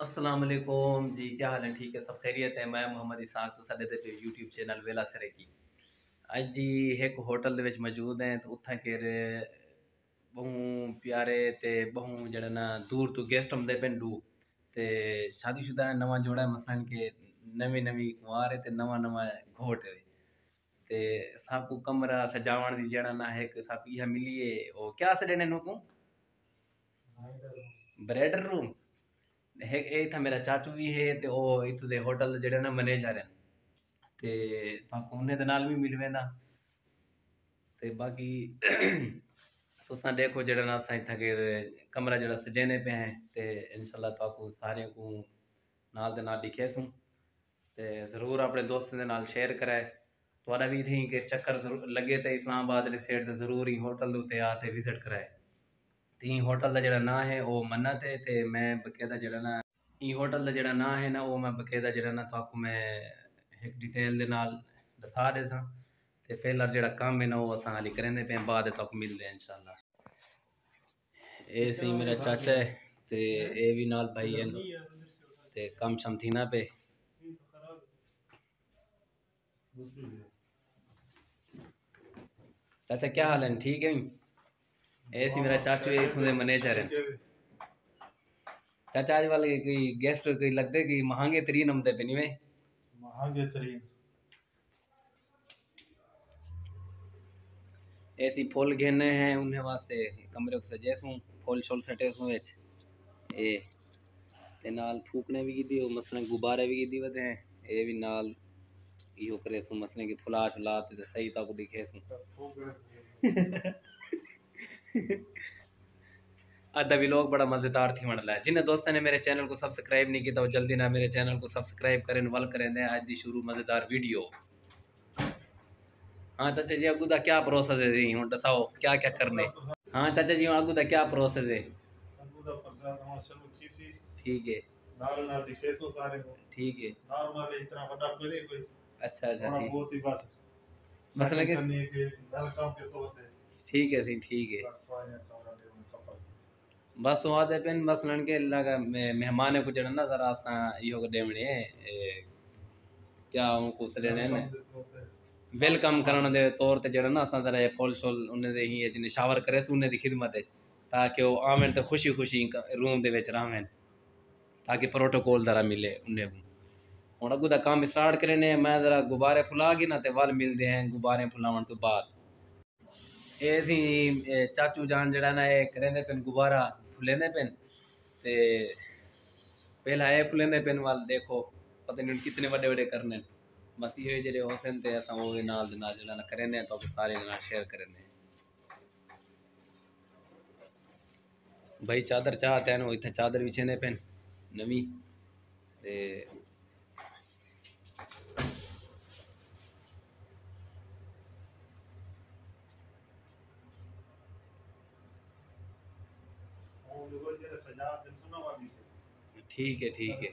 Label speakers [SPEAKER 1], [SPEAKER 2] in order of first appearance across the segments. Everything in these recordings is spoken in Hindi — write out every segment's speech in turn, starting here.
[SPEAKER 1] अस्सलाम वालेकुम जी क्या हाल है ठीक है सब खैरियत है मैं ਮੁਹੰਮਦ ਇਸਾਕ ਤੁਸੀਂ ਸਾਡੇ ਤੇ YouTube ਚੈਨਲ ਵੇਲਾ ਸਰੇਕੀ ਅੱਜ ਜੀ ਇੱਕ ਹੋਟਲ ਦੇ ਵਿੱਚ ਮੌਜੂਦ ਹੈ ਤੇ ਉੱਥਾਂ ਕੇ ਬਹੁ ਪਿਆਰੇ ਤੇ ਬਹੁ ਜਿਹੜਾ ਨਾ ਦੂਰ ਤੋਂ ਗੈਸਟ ਹੁੰਦੇ ਪਿੰਡੂ ਤੇ ਸ਼ਾਦੀशुदा ਨਵਾਂ ਜੋੜਾ ਮਸਲਨ ਕੇ ਨਵੀਂ ਨਵੀਂ ਕੁਆਰ ਤੇ ਨਵਾਂ ਨਵਾਂ ਘੋਟ ਹੈ ਤੇ ਸਾਕੂ ਕਮਰਾ ਸਜਾਵਣ ਦੀ ਜਿਹੜਾ ਨਾ ਹੈ ਕਿ ਸਾਪ ਇਹ ਮਿਲੀਏ ਉਹ ਕਿਆ ਸੜਨੇ ਨੂੰ ਕੋ ਬ੍ਰੈਡਰ ਰੂਮ ਇਹ ਇੱਥੇ ਮੇਰਾ ਚਾਚੂ ਵੀ ਹੈ ਤੇ ਉਹ ਇੱਥੋਂ ਦੇ ਹੋਟਲ ਦੇ ਜਿਹੜੇ ਨਾ ਮੈਨੇਜਰ ਹੈ। ਤੇ ਤੁਹਾਨੂੰ ਉਹਨੇ ਦੇ ਨਾਲ ਵੀ ਮਿਲ ਵੇਂਦਾ ਤੇ ਬਾਕੀ ਤੁਸੀਂ ਦੇਖੋ ਜਿਹੜਾ ਨਾ ਸਾਈਂ ਥਕੇ ਕਮਰਾ ਜਿਹੜਾ ਸਜੇਨੇ ਪਏ ਹੈ ਤੇ ਇਨਸ਼ਾਅੱਲਾ ਤੁਹਾਨੂੰ ਸਾਰਿਆਂ ਨੂੰ ਨਾਲ ਦੇ ਨਾਲ ਲਿਖਿਆ ਸੂ। ਤੇ ਜ਼ਰੂਰ ਆਪਣੇ ਦੋਸਤਾਂ ਦੇ ਨਾਲ ਸ਼ੇਅਰ ਕਰਾਏ ਤੁਹਾਡਾ ਵੀ ਇਥੇ ਕਿ ਚੱਕਰ ਜ਼ਰੂਰ ਲੱਗੇ ਤੇ ਇਸਲਾਮਾਬਾਦ ਵਾਲੀ ਸਾਈਡ ਤੇ ਜ਼ਰੂਰ ਹੀ ਹੋਟਲ ਦੇ ਉੱਤੇ ਆ ਤੇ ਵਿਜ਼ਿਟ ਕਰਾਏ ਤੇ ਹੋਟਲ ਦਾ ਜਿਹੜਾ ਨਾਂ ਹੈ ਉਹ ਮੰਨਤ ਹੈ ਤੇ ਮੈਂ ਬਕਾਇਦਾ ਜਿਹੜਾ ਨਾ ਇਹ ਹੋਟਲ ਦਾ ਜਿਹੜਾ ਨਾਂ ਹੈ ਨਾ ਉਹ ਮੈਂ ਬਕਾਇਦਾ ਜਿਹੜਾ ਨਾ ਤੁਹਾਨੂੰ ਮੈਂ ਇੱਕ ਡਿਟੇਲ ਦੇ ਨਾਲ ਦੱਸਾ ਦੇ ਸਾਂ। ਤੇ ਫਿਲਹਾਲ ਜਿਹੜਾ ਕੰਮ ਹੈ ਨਾ ਉਹ ਅਸਾਂ ਹਾਲੀ ਕਰਾਂਦੇ ਪਏ ਬਾਅਦ ਤੱਕ ਮਿਲਦੇ ਹਾਂ ਇਨਸ਼ਾਅੱਲਾ। ਇਹ ਸੀ ਮੇਰਾ ਚਾਚਾ ਹੈ ਤੇ ਇਹ ਵੀ ਨਾਲ ਭਾਈ ਹਨ ਤੇ ਕੰਮ ਸ਼ਮ ਥੀ ਨਾ ਪੇ ਚਾਚਾ ਕੀ ਹਾਲ ਹੈ? ਠੀਕ ਹੈ ऐसी मेरा चाचू एक सुने मैनेजर है। चाचा अज वाले कोई गेस्ट कोई लगते कि महँगे तरीन हमदे पे नहीं
[SPEAKER 2] महँगे तरीन।
[SPEAKER 1] ऐसी फूल घेने हैं उन्हें वास्ते कमरे को सजेस हूँ फूल शोल सटेसू विच। ए ते नाल फूकने भी दी और मसलन गुब्बारे भी दी वदे हैं। ए भी नाल यो करे करेसू मसलन की फुलाश लात ते सही ता को दिखेसू अदा व्लॉग बड़ा मज़ेदार थी वण लाए जिन दोस्तों ने मेरे चैनल को सब्सक्राइब नहीं किया वो जल्दी ना मेरे चैनल को सब्सक्राइब करें वल करें दें आज दी शुरू मज़ेदार वीडियो। हाँ चाचा जी अगू का क्या प्रोसेस है जी हूँ दसाओ क्या क्या करने? हाँ चाचा जी अगू का क्या प्रोसेस है
[SPEAKER 2] तमा सी।
[SPEAKER 1] ठीक है। ठीक है।
[SPEAKER 2] नॉर्मल इतना बड़ा कोई नहीं कोई।
[SPEAKER 1] अच्छा अच्छा ठीक।
[SPEAKER 2] बहुत ही बस।
[SPEAKER 1] मसले ठीक है जी ठीक है।
[SPEAKER 2] बस
[SPEAKER 1] वादे पिन मसलन के लगा मेहमान को जड़ा ना जरा सा योग देवणे क्या उनको सरे ने वेलकम करण दे तौर ते जड़ा ना असा जरा फूल शूल दे ही जिने शावर करे सो उन्हें खिदमत है ताकि वो आवन ते खुशी खुशी रूम दे विच रहन ताकि प्रोटोकॉल जरा मिले उन्हें हूँ अगू का काम स्टार्ट करे ने मैं जरा गुब्बारे फुला के ना तो वल मिलते हैं गुब्बारे फुलावन तो बाद। એથી ચાચુ જાણ જડાના એ કરેને પેન ગુબારા ફૂલેને પેન તે પહેલા એ ફૂલેને પેન વાલ દેખો ਪਤਾ ਨਹੀਂ ਕਿੰਨੇ ਵੱਡੇ ਵੱਡੇ ਕਰਨੇ ਮਸੀਹ ਹੋਏ ਜਿਹੜੇ ਹੁਸੈਨ ਤੇ ਅਸਾਂ ਉਹ ਨਾਲ ਦੇ ਨਾਲ ਜਿਹੜਾ ਨਾ ਕਰਨੇ ਤਾਂ ਸਾਰੇ ਨਾਲ ਸ਼ੇਅਰ ਕਰਨੇ ਭਾਈ ਚਾਦਰ ਚਾਹ ਤੈਨੂੰ ਇੱਥੇ ਚਾਦਰ ਵਿਛੇ ਨੇ ਨਵੀਂ। ਤੇ ठीक है ठीक है।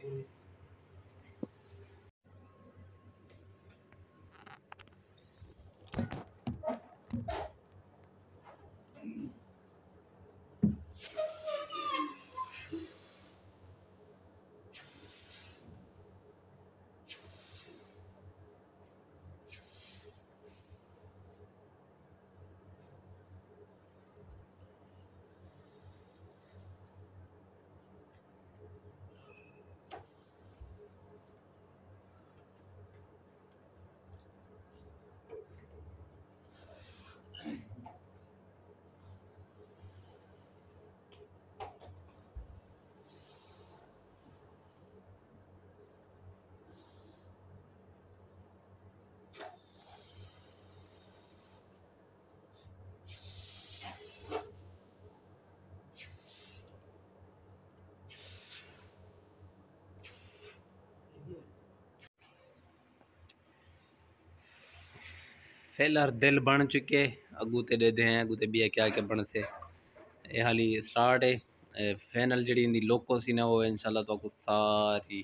[SPEAKER 1] फेलर दिल बन चुके अगूते दे दे हैं अगूते बिया क्या क्या बन से ये हाली स्टार्ट है। फाइनल जड़ी इनकी लोको सी ना, वो इंशाल्लाह तो आपको सारी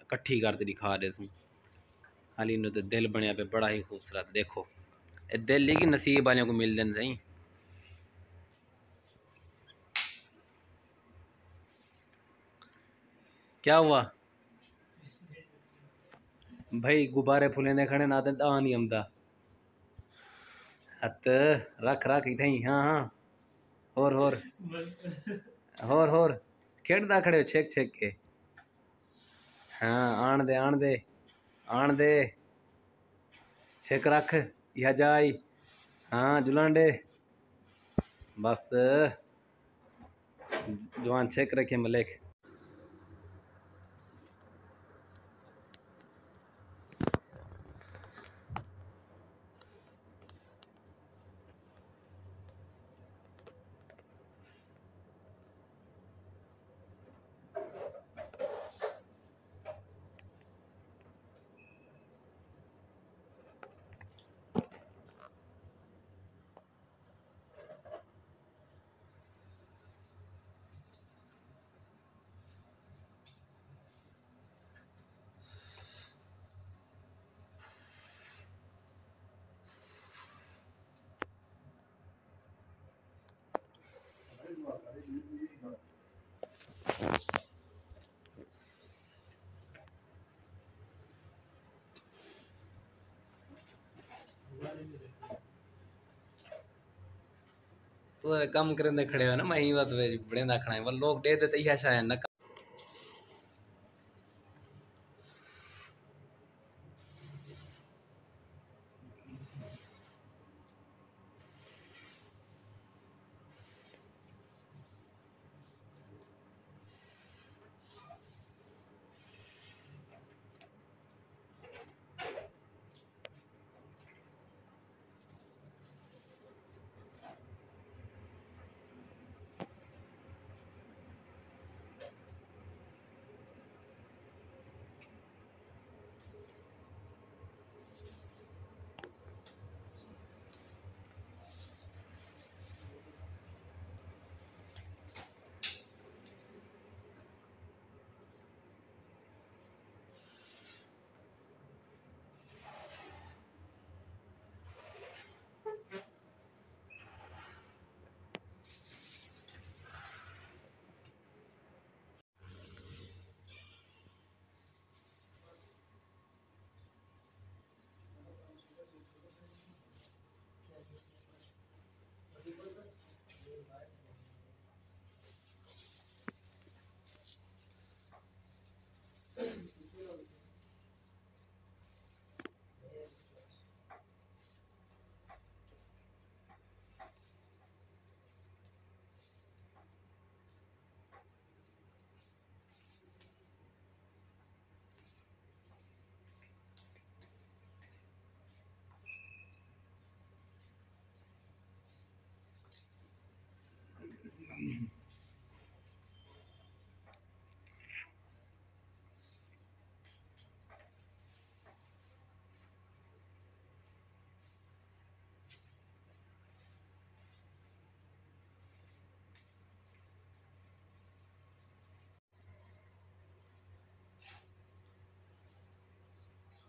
[SPEAKER 1] इकट्ठी करते दिखा रहे तुम हाली इन तो दिल बनया पे बड़ा ही खूबसूरत। देखो ये दिल ही कि नसीब वाले को मिल देन सही क्या हुआ? भाई, गुब्बारे फुलेंदे खड़े ना आ नहीं आंदा। हत्त रख रख इत्थें ही हाँ हाँ। होर होर। होर होर। खेडदा खड़े छेक छेक के। हाँ आन दे आन दे आन दे। छेक, रख यह जाई। हाँ जुलांडे। बस। जवान छेक रखे मलिक। तू कम करने खड़े हो ना मैं ही बात बड़े ना खड़ा है लोग दे देते ही शायद ना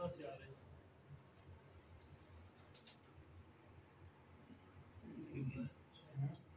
[SPEAKER 3] 到起来了。Mm-hmm. Sure.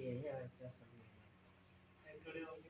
[SPEAKER 3] Yeah, yeah,
[SPEAKER 4] it's just a meeting.